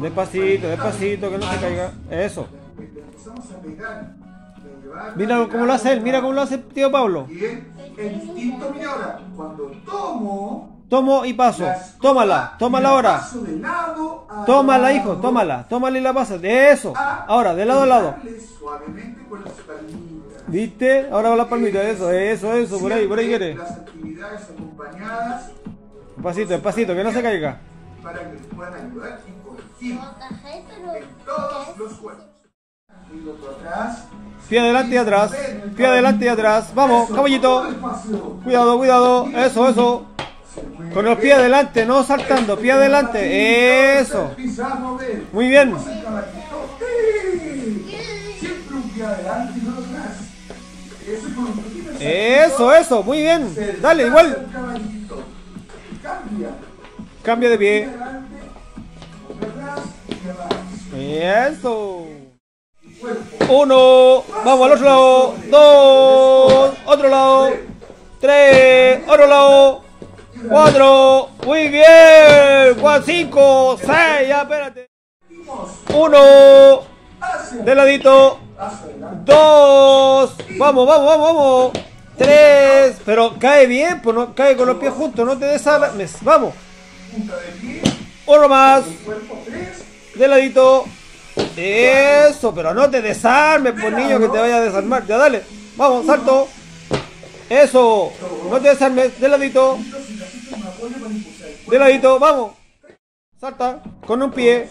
Despacito, despacito, que no se caiga. Eso. Mira cómo lo hace él, mira cómo lo hace tío Pablo. El instinto, mira ahora, cuando tomo, Tomo y paso. la Tómala, tómala ahora. Tómala, hijo, tómala. Tómala y la pasas. De eso. Ahora, de lado a lado. ¿Viste? Ahora va la palmita. Eso, eso, eso. Por ahí, por ahí quiere. Despacito, despacito, que no se caiga. Para que les puedan ayudar y corregir en todos los juegos. Atrás. Pie adelante y atrás. Pie adelante y atrás. Vamos, Eso, caballito. Cuidado, cuidado. Eso, eso. Con los pies adelante, no saltando. Pie adelante. Eso. Muy bien. Vamos al caballito. ¡Sí! Siempre un pie adelante y uno atrás. Eso Eso. Muy bien. Dale, igual. Cambia. De Pie. Eso. Uno. Vamos al otro lado. Dos. Otro lado. Tres. Otro lado. Cuatro. Muy bien. Cuatro, cinco. Seis. Ya, espérate. Uno. De ladito. Dos. Vamos, vamos, vamos, vamos. Tres. Pero cae bien, pues no cae con los pies juntos. No te desarmes. Vamos. Punta de pie. Uno más. De ladito. Eso, pero no te desarmes, por niño, que te vaya a desarmar. Ya dale. Vamos, salto. Eso. No te desarmes. De ladito. De ladito. Vamos. Salta. Con un pie.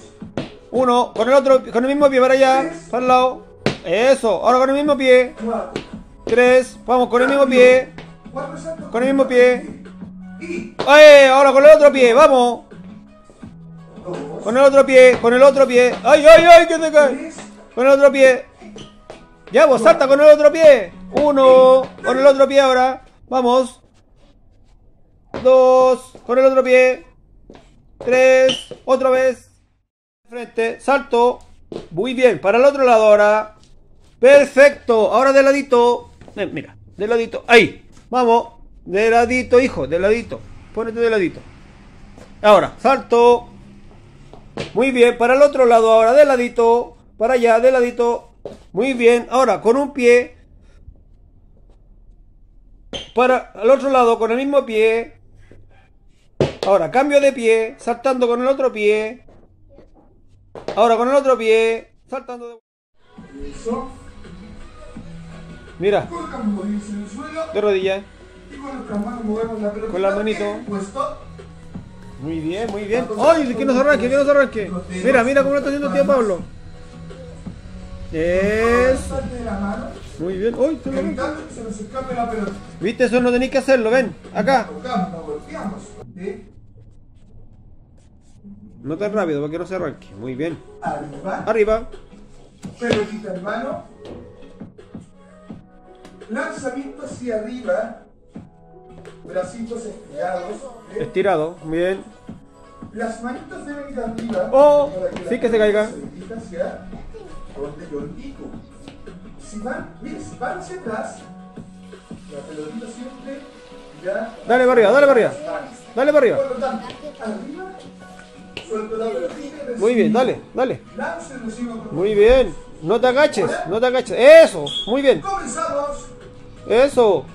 Uno. Con el otro. Con el mismo pie para allá. Para el lado. Eso. Ahora con el mismo pie. Tres. Vamos con el mismo pie. Con el mismo pie. Y ¡Eh! Ahora con el otro pie. Vamos. Con el otro pie. Con el otro pie. ¡Ay, ay, ay! Que te cae. Con el otro pie. Ya, vos salta con el otro pie. Uno. Con el otro pie ahora. Vamos. Dos. Con el otro pie. Tres. Otra vez. Frente. Salto. Muy bien. Para el otro lado ahora. Perfecto. Ahora de ladito. Ven, mira. De ladito. Ahí. Vamos. De ladito, hijo. De ladito. Ponete de ladito. Ahora. Salto. Muy bien, para el otro lado ahora, de ladito, para allá, de ladito. Muy bien, ahora con un pie. Para el otro lado con el mismo pie. Ahora cambio de pie, saltando con el otro pie. Ahora con el otro pie, saltando de... Mira, de rodillas. Con nuestras manos movemos la pelota. Con la manito. Puesto. Muy bien, muy bien. ¡Ay, que no se arranque, que no se arranque! Mira, mira cómo lo está haciendo el tío Pablo. Eso. Muy bien. ¡Uy! se nos escape la pelota. ¿Viste? Eso no tenéis que hacerlo, ven, acá. Nos. No tan rápido para que no se arranque. Muy bien. Arriba. Arriba. Pelotita en mano. Lanzamiento hacia arriba. Bracitos estirados. ¿eh? Estirado. Muy bien. Las manitos deben ir arriba. Oh, sí que se caiga. pelota dirija hacia donde yo indico. Si van, miren, si van hacia atrás, la pelotita siempre ya. Dale para arriba, dale para arriba. Dale para arriba. Por lo tanto, arriba, suelto la pelotita. Muy bien, dale, dale. Con Muy bien. No te agaches, no te agaches. Eso. Muy bien. Comenzamos. Eso.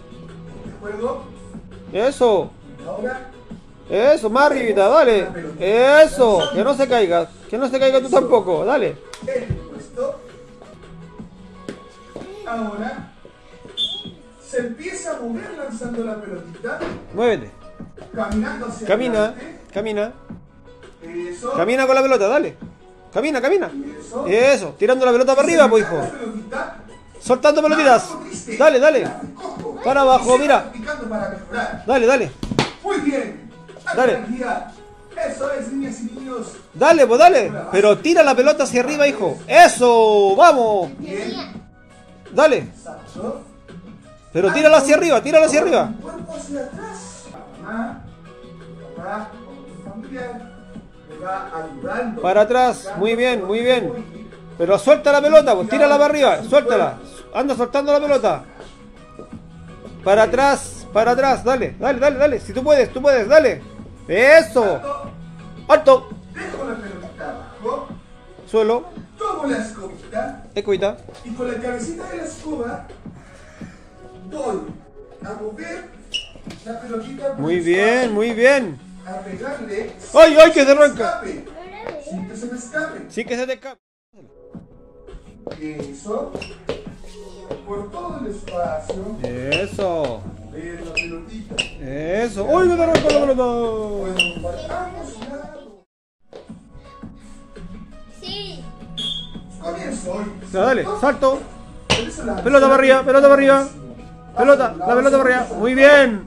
¿De acuerdo? Eso. Eso. Más arribita, dale. Eso. Que no se caiga. Que no se caiga tú tampoco. Dale. Ahora, se empieza a mover lanzando la pelotita, Muévete. caminando hacia Camina. adelante. Camina. Eso. Camina con la pelota, dale. Camina, camina. Eso. Eso. Tirando la pelota para arriba, pues hijo. Soltando pelotitas. Dale, dale. Para abajo, mira. para. Dale, dale. Muy bien. Dale. Eso es, niñas y niños. Dale, pues dale. Pero tira la pelota hacia arriba, hijo. Eso. Vamos. Bien. Dale. Pero tírala hacia arriba, tírala hacia arriba. Para atrás. Muy bien, muy bien. Pero suelta la pelota, pues tírala para arriba. Suéltala. Anda soltando la pelota. Para atrás, para atrás. Dale, dale, dale, dale. Si tú puedes, tú puedes, dale. Eso. Alto. Dejo la pelota. suelo, tomo la escobita escobita. y con la cabecita de la escoba voy a mover la pelotita Muy bien, muy bien. a pegarle ¡Ay, ay, que se sin arranca! escape, sin que se me escape. Sí que se te escapa. Eso. Por todo el espacio. Eso, Ver la pelotita. eso. ¡Uy, que te arranca la pelota! Sí. Comienzo hoy. Ya, dale, salto. Pelota para arriba, pelota para arriba. Pelota, la pelota para arriba. Muy bien.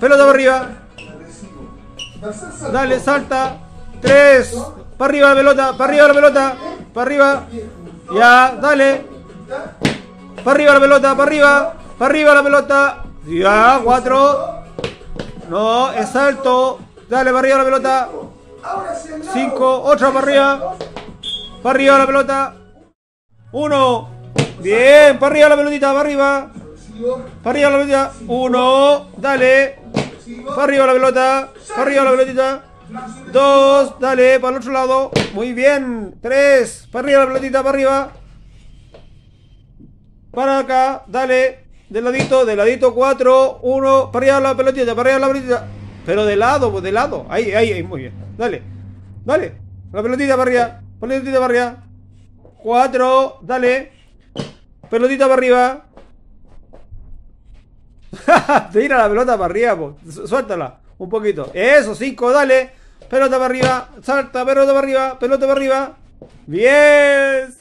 Pelota para arriba. Dale, salta. Tres. Para arriba la pelota, para arriba la pelota. Para arriba. Ya, dale. Para arriba la pelota, para arriba. Para arriba la pelota. Ya, cuatro. No, es salto. Dale, para arriba la pelota. Cinco, otra para arriba. Para arriba la pelota. Uno. Bien, para arriba la pelotita, para arriba. Para arriba la pelotita. Uno. Dale. Para arriba la pelota. Para arriba la pelotita. Dos. Dale, para el otro lado. Muy bien. Tres. Para arriba la pelotita, para arriba. Para acá. Dale. De ladito, de ladito. Cuatro. Uno. Para arriba la pelotita, para arriba la pelotita. Pero de lado, pues de lado. Ahí, ahí, ahí. Muy bien. Dale. Dale. La pelotita para arriba. Pelotita para arriba. Cuatro. Dale. Pelotita para arriba. Tira la pelota para arriba, po. Su- Suéltala. Un poquito. Eso, cinco, dale. Pelota para arriba. Salta, pelota para arriba. Pelota para arriba. Bien.